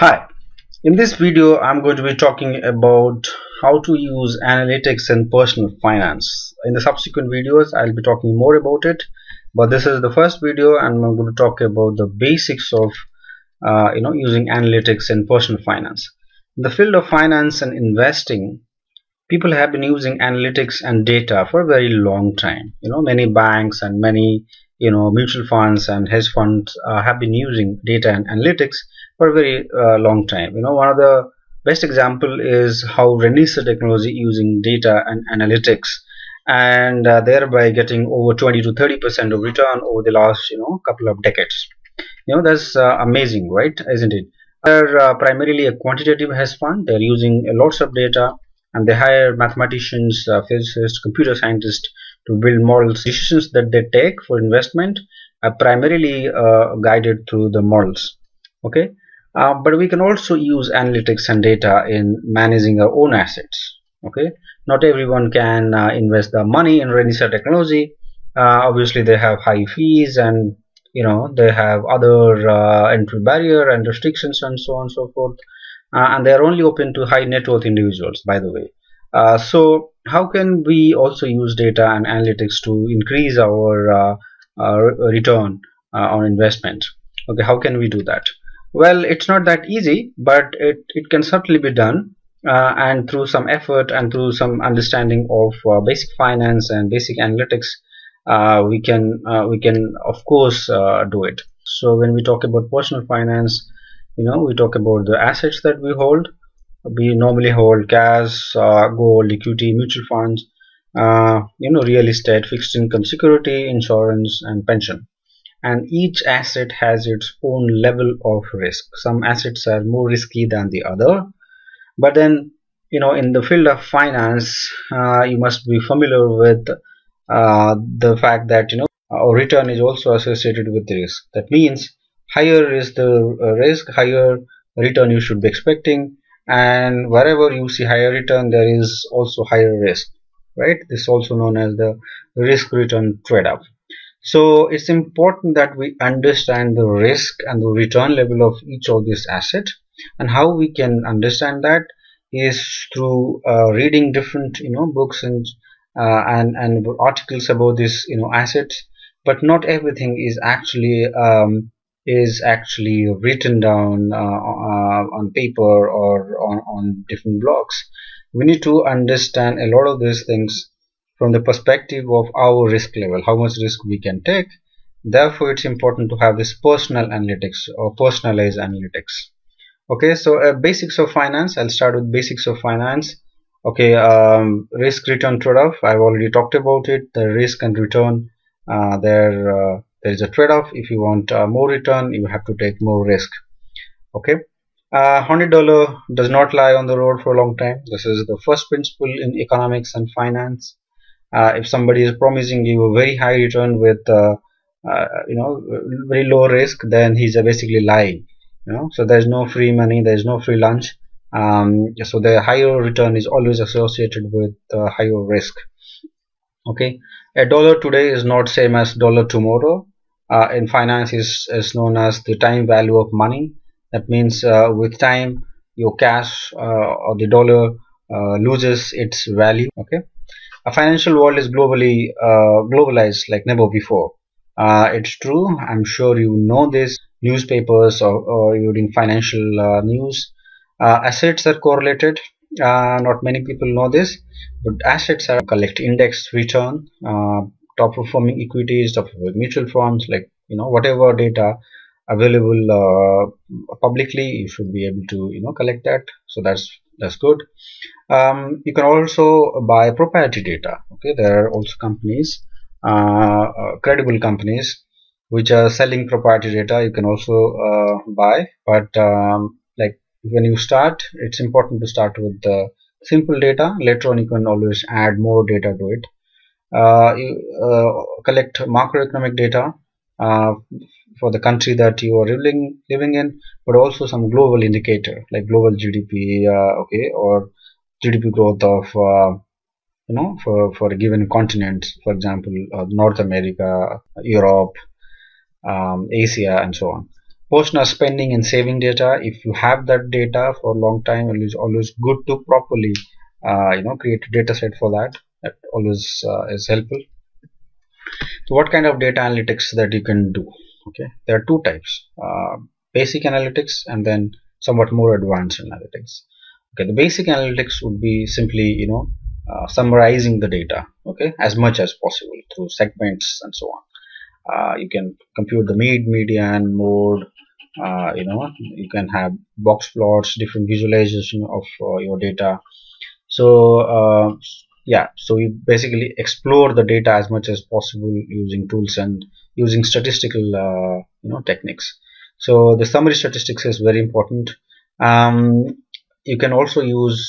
Hi, in this video I'm going to be talking about how to use analytics in personal finance. In the subsequent videos I'll be talking more about it but this is the first video and I'm going to talk about the basics of uh, you know using analytics in personal finance. In the field of finance and investing people have been using analytics and data for a very long time. You know many banks and many you know mutual funds and hedge funds uh, have been using data and analytics for a very uh, long time. You know one of the best example is how Renaissance technology using data and analytics and uh, thereby getting over 20 to 30 percent of return over the last you know couple of decades. You know that's uh, amazing right? Isn't it? They're uh, primarily a quantitative hedge fund. They're using lots of data and they hire mathematicians uh, physicists computer scientists to build models decisions that they take for investment are primarily uh, guided through the models okay? Uh, but we can also use analytics and data in managing our own assets okay? Not everyone can uh, invest the money in Renaissance technology. Uh, obviously they have high fees and you know they have other uh, entry barrier and restrictions and so on and so forth. Uh, and they are only open to high net worth individuals by the way uh, so how can we also use data and analytics to increase our return on investment? Okay how can we do that? Well it's not that easy but it, it can certainly be done uh, and through some effort and through some understanding of uh, basic finance and basic analytics uh, we can uh, we can of course uh, do it. So when we talk about personal finance you know we talk about the assets that we hold we normally hold cash uh, gold equity mutual funds you know real estate fixed income security insurance and pension. And each asset has its own level of risk. Some assets are more risky than the other. But then you know in the field of finance uh, you must be familiar with uh, the fact that you know a return is also associated with risk. That means higher is the uh, risk higher return you should be expecting and wherever you see higher return there is also higher risk right? This is also known as the risk return trade-off. So it's important that we understand the risk and the return level of each of these assets. And how we can understand that is through uh, reading different you know books and uh, and and articles about this you know assets. But not everything is actually um, is actually written down uh, uh on paper or on, on different blogs we need to understand a lot of these things from the perspective of our risk level how much risk we can take. Therefore it's important to have this personal analytics or personalized analytics. Okay so uh, basics of finance i'll start with basics of finance. Okay um, risk return trade-off i've already talked about it the risk and return uh, there uh, there is a trade-off. If you want uh, more return you have to take more risk. Okay? Uh, hundred dollar does not lie on the road for a long time. This is the first principle in economics and finance. Uh, if somebody is promising you a very high return with uh, uh, you know very low risk then he's basically lying you know? So there's no free money there's no free lunch. Um, so the higher return is always associated with higher risk. Okay? A dollar today is not same as dollar tomorrow uh, in finance is, is known as the time value of money that means uh, with time your cash uh, or the dollar loses its value okay a financial world is globally uh, globalized like never before. Uh, it's true. I'm sure you know this. Newspapers or, or reading financial uh, news. Uh, assets are correlated. Uh, not many people know this, but assets are collect index return, uh, top performing equities, top performing mutual funds, like you know whatever data available publicly, you should be able to you know collect that. So that's that's good. Um, you can also buy proprietary data. Okay there are also companies uh, uh, credible companies which are selling proprietary data you can also uh, buy. But um, like when you start it's important to start with the simple data. Later on you can always add more data to it. uh, you uh, collect macroeconomic data uh, for the country that you are living living in but also some global indicator like global GDP okay or GDP growth of uh, you know for for a given continent for example uh, North America Europe um, Asia and so on. Personal spending and saving data if you have that data for a long time it is always good to properly uh, you know create a data set for that that always uh, is helpful. So what kind of data analytics that you can do? Okay there are two types uh, basic analytics and then somewhat more advanced analytics. Okay the basic analytics would be simply you know uh, summarizing the data okay as much as possible through segments and so on. Uh, you can compute the mean median mode uh, you know you can have box plots different visualization of uh, your data. So uh, yeah so you basically explore the data as much as possible using tools and using statistical uh, you know techniques. So the summary statistics is very important. Um, you can also use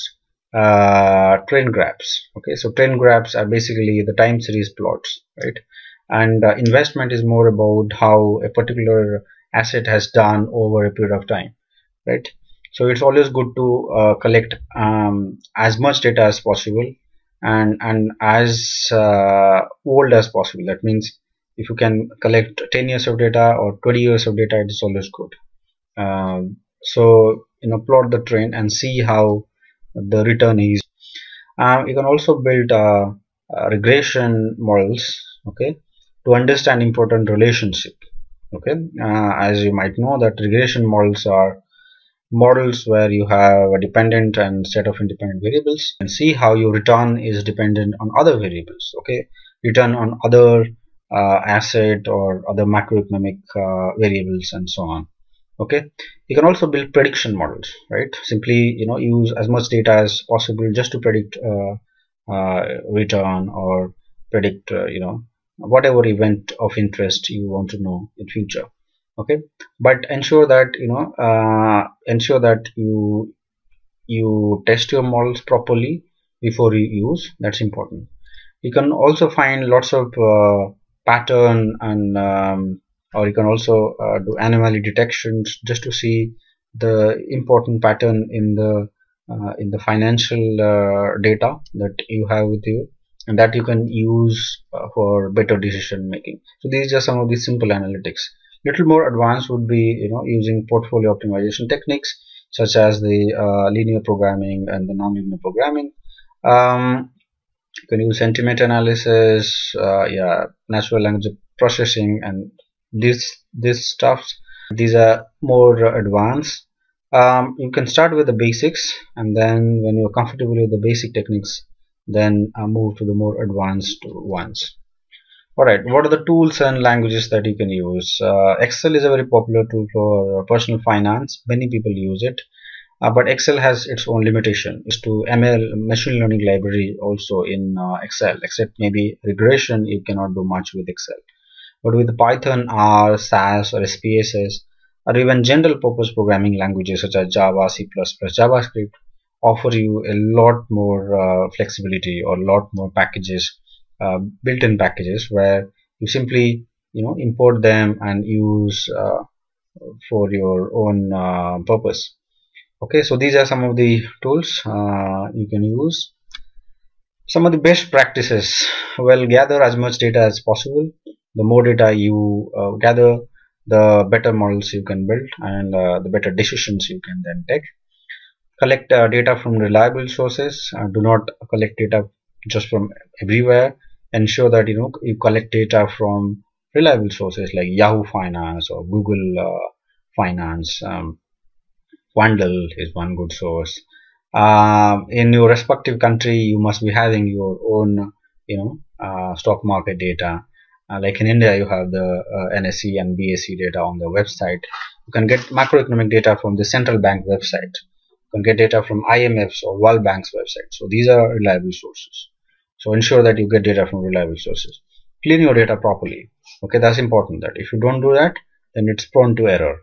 uh, trend graphs. Okay so trend graphs are basically the time series plots right? And uh, investment is more about how a particular asset has done over a period of time right? So it's always good to uh, collect um, as much data as possible and and as uh, old as possible. That means if you can collect 10 years of data or 20 years of data it is always good. Um, so you know plot the trend and see how the return is. Um, you can also build uh, uh, regression models okay to understand important relationship okay. Uh, as you might know that regression models are models where you have a dependent and set of independent variables and see how your return is dependent on other variables okay? Return on other uh, asset or other macroeconomic uh, variables and so on okay? You can also build prediction models right? Simply you know use as much data as possible just to predict uh, uh return or predict uh, you know whatever event of interest you want to know in future okay? But ensure that you know uh, ensure that you you test your models properly before you use. That's important. You can also find lots of uh, pattern and um, or you can also uh, do anomaly detections just to see the important pattern in the uh, in the financial uh, data that you have with you and that you can use uh, for better decision making. So these are some of the simple analytics little more advanced would be you know using portfolio optimization techniques such as the uh, linear programming and the nonlinear programming. Um, you can use sentiment analysis uh, yeah natural language processing and this this stuff. These are more advanced. Um, you can start with the basics and then when you're comfortable with the basic techniques then uh, move to the more advanced ones alright what are the tools and languages that you can use? Uh, Excel is a very popular tool for personal finance. Many people use it. Uh, but Excel has its own limitation. Is to ML machine learning library also in uh, Excel. Except maybe regression you cannot do much with Excel. But with Python, R, SAS or SPSS or even general purpose programming languages such as Java, C++, JavaScript offer you a lot more uh, flexibility or a lot more packages uh, built-in packages where you simply you know import them and use uh, for your own uh, purpose. Okay so these are some of the tools uh, you can use. Some of the best practices. Well gather as much data as possible. The more data you uh, gather the better models you can build and the better decisions you can then take. Collect data from reliable sources. Do not collect data just from everywhere ensure that you know you collect data from reliable sources like yahoo finance or google uh, finance. Um, is one good source. Uh, in your respective country you must be having your own you know uh, stock market data. Uh, like in India you have the uh, NSE and BSE data on the website. You can get macroeconomic data from the central bank website. You can get data from IMF's or World Bank's website. So these are reliable sources so ensure that you get data from reliable sources. Clean your data properly. Okay that's important that if you don't do that then it's prone to error.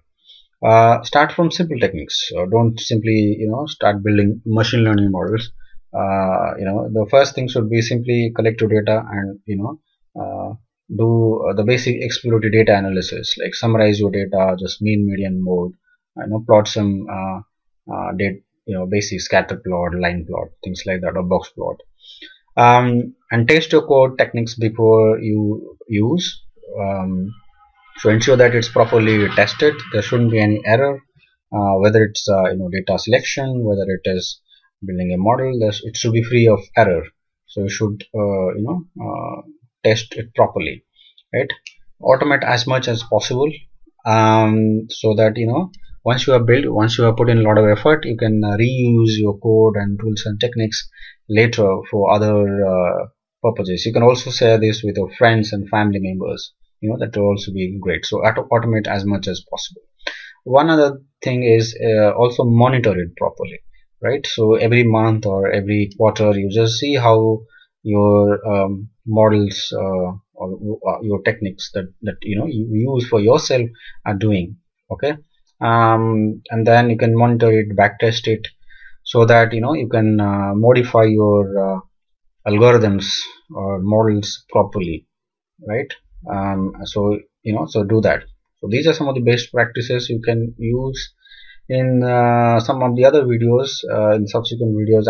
Uh, start from simple techniques. Uh, don't simply you know start building machine learning models. Uh, you know the first thing should be simply collect your data and you know uh, do uh, the basic exploratory data analysis like summarize your data just mean median mode you know plot some uh, uh, date you know basic scatter plot line plot things like that or box plot um, and test your code techniques before you use um, so ensure that it's properly tested. There shouldn't be any error uh, whether it's uh, you know data selection whether it is building a model it should be free of error. So you should uh, you know uh, test it properly right? Automate as much as possible um, so that you know once you have built once you have put in a lot of effort you can uh, reuse your code and tools and techniques later for other uh, purposes. You can also share this with your friends and family members you know that will also be great. So automate as much as possible. One other thing is uh, also monitor it properly right? So every month or every quarter you just see how your um, models uh, or uh, your techniques that that you know you use for yourself are doing okay um, and then you can monitor it backtest it so that you know you can uh, modify your uh, algorithms or models properly right? Um, so you know so do that. So these are some of the best practices you can use in uh, some of the other videos uh, in subsequent videos